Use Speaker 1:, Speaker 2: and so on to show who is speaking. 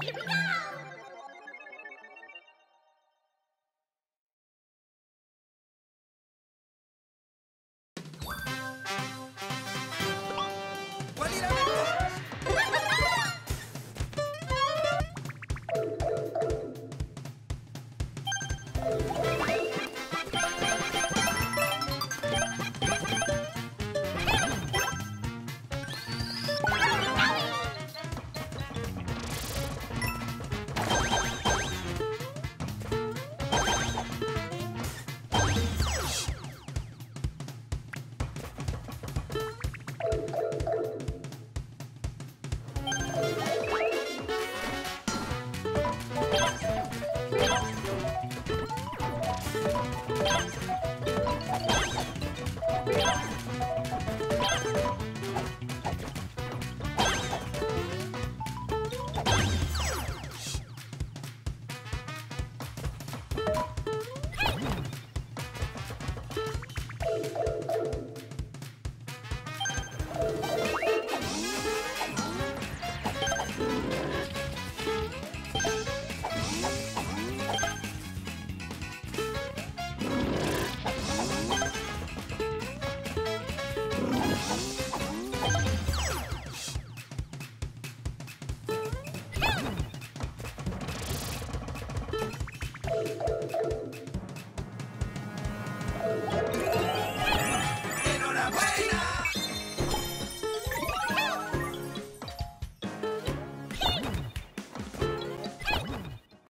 Speaker 1: Here we go! Hey!